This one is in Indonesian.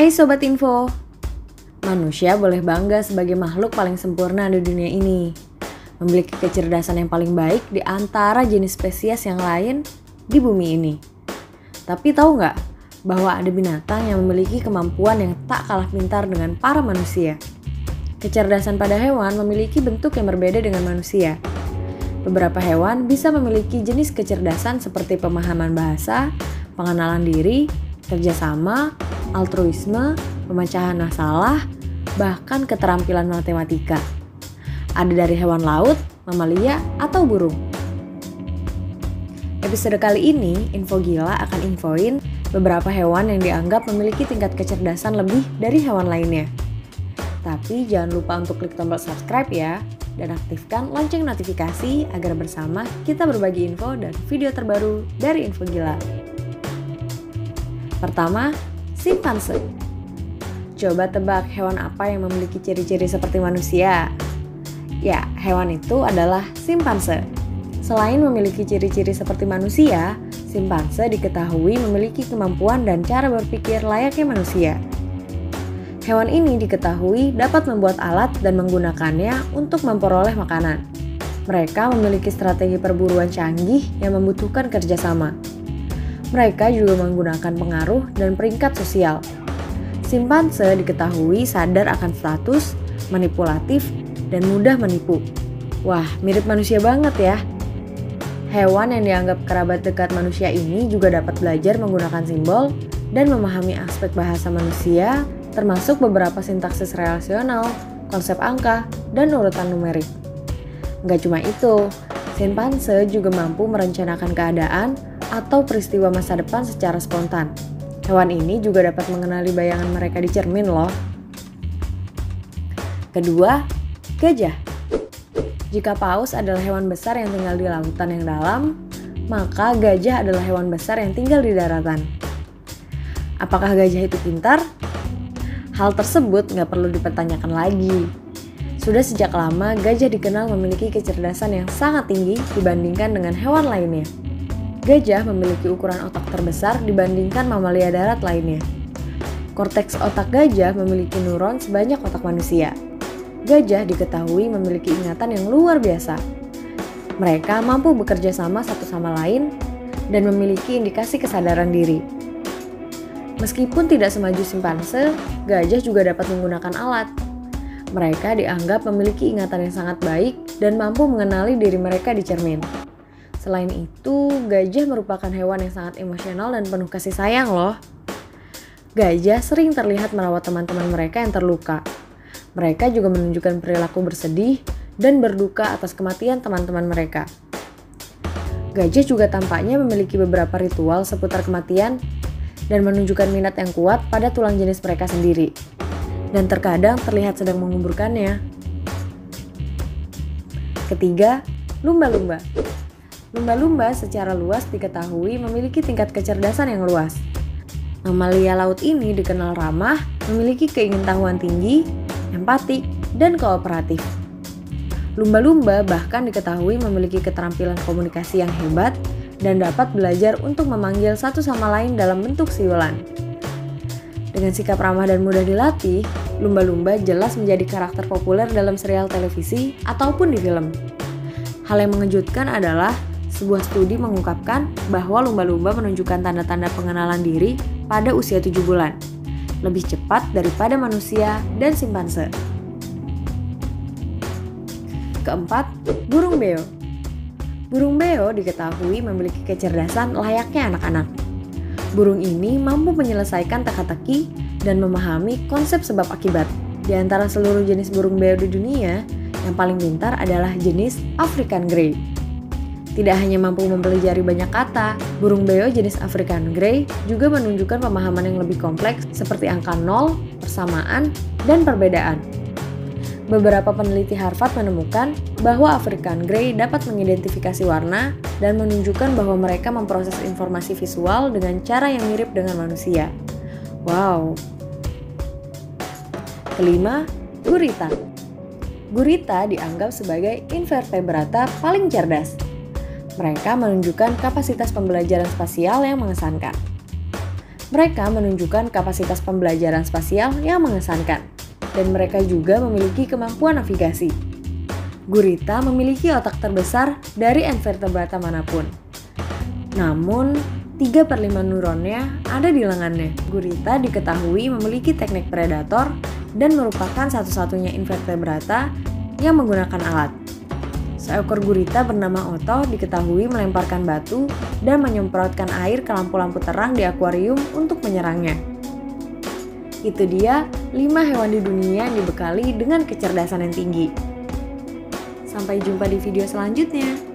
Hai Sobat Info, manusia boleh bangga sebagai makhluk paling sempurna di dunia ini. Memiliki kecerdasan yang paling baik di antara jenis spesies yang lain di bumi ini. Tapi tahu nggak bahwa ada binatang yang memiliki kemampuan yang tak kalah pintar dengan para manusia? Kecerdasan pada hewan memiliki bentuk yang berbeda dengan manusia. Beberapa hewan bisa memiliki jenis kecerdasan seperti pemahaman bahasa, pengenalan diri, kerjasama, altruisme, pemecahan masalah, bahkan keterampilan matematika. Ada dari hewan laut, mamalia, atau burung. Episode kali ini, Info Gila akan infoin beberapa hewan yang dianggap memiliki tingkat kecerdasan lebih dari hewan lainnya. Tapi jangan lupa untuk klik tombol subscribe ya, dan aktifkan lonceng notifikasi agar bersama kita berbagi info dan video terbaru dari Info Gila. Pertama, simpanse. Coba tebak hewan apa yang memiliki ciri-ciri seperti manusia? Ya, hewan itu adalah simpanse. Selain memiliki ciri-ciri seperti manusia, simpanse diketahui memiliki kemampuan dan cara berpikir layaknya manusia. Hewan ini diketahui dapat membuat alat dan menggunakannya untuk memperoleh makanan. Mereka memiliki strategi perburuan canggih yang membutuhkan kerjasama. Mereka juga menggunakan pengaruh dan peringkat sosial. Simpanse diketahui sadar akan status, manipulatif, dan mudah menipu. Wah, mirip manusia banget ya. Hewan yang dianggap kerabat dekat manusia ini juga dapat belajar menggunakan simbol dan memahami aspek bahasa manusia, termasuk beberapa sintaksis relasional, konsep angka, dan urutan numerik. Gak cuma itu, simpanse juga mampu merencanakan keadaan atau peristiwa masa depan secara spontan. Hewan ini juga dapat mengenali bayangan mereka di cermin loh. Kedua, gajah. Jika paus adalah hewan besar yang tinggal di lautan yang dalam, maka gajah adalah hewan besar yang tinggal di daratan. Apakah gajah itu pintar? Hal tersebut nggak perlu dipertanyakan lagi. Sudah sejak lama, gajah dikenal memiliki kecerdasan yang sangat tinggi dibandingkan dengan hewan lainnya. Gajah memiliki ukuran otak terbesar dibandingkan mamalia darat lainnya. Korteks otak gajah memiliki neuron sebanyak otak manusia. Gajah diketahui memiliki ingatan yang luar biasa. Mereka mampu bekerja sama satu sama lain dan memiliki indikasi kesadaran diri. Meskipun tidak semaju simpanse, gajah juga dapat menggunakan alat. Mereka dianggap memiliki ingatan yang sangat baik dan mampu mengenali diri mereka di cermin. Selain itu, gajah merupakan hewan yang sangat emosional dan penuh kasih sayang loh. Gajah sering terlihat merawat teman-teman mereka yang terluka. Mereka juga menunjukkan perilaku bersedih dan berduka atas kematian teman-teman mereka. Gajah juga tampaknya memiliki beberapa ritual seputar kematian dan menunjukkan minat yang kuat pada tulang jenis mereka sendiri. Dan terkadang terlihat sedang menguburkannya. Ketiga, lumba-lumba. Lumba-lumba secara luas diketahui memiliki tingkat kecerdasan yang luas. Mamalia laut ini dikenal ramah, memiliki keingintahuan tinggi, empatik, dan kooperatif. Lumba-lumba bahkan diketahui memiliki keterampilan komunikasi yang hebat dan dapat belajar untuk memanggil satu sama lain dalam bentuk siulan. Dengan sikap ramah dan mudah dilatih, lumba-lumba jelas menjadi karakter populer dalam serial televisi ataupun di film. Hal yang mengejutkan adalah sebuah studi mengungkapkan bahwa lumba-lumba menunjukkan tanda-tanda pengenalan diri pada usia 7 bulan, lebih cepat daripada manusia dan simpanse. Keempat, burung beo. Burung beo diketahui memiliki kecerdasan layaknya anak-anak. Burung ini mampu menyelesaikan teka-teki dan memahami konsep sebab akibat. Di antara seluruh jenis burung beo di dunia, yang paling pintar adalah jenis African Grey. Tidak hanya mampu mempelajari banyak kata, burung beo jenis African Grey juga menunjukkan pemahaman yang lebih kompleks seperti angka nol, persamaan, dan perbedaan. Beberapa peneliti Harvard menemukan bahwa African Grey dapat mengidentifikasi warna dan menunjukkan bahwa mereka memproses informasi visual dengan cara yang mirip dengan manusia. Wow. Kelima, gurita. Gurita dianggap sebagai invertebrata paling cerdas mereka menunjukkan kapasitas pembelajaran spasial yang mengesankan. Mereka menunjukkan kapasitas pembelajaran spasial yang mengesankan, dan mereka juga memiliki kemampuan navigasi. Gurita memiliki otak terbesar dari invertebrata mana pun. Namun, 3 per 5 neuronnya ada di lengannya. Gurita diketahui memiliki teknik predator dan merupakan satu-satunya invertebrata yang menggunakan alat. Seekor gurita bernama Otto diketahui melemparkan batu dan menyemprotkan air ke lampu-lampu terang di akuarium untuk menyerangnya. Itu dia 5 hewan di dunia yang dibekali dengan kecerdasan yang tinggi. Sampai jumpa di video selanjutnya.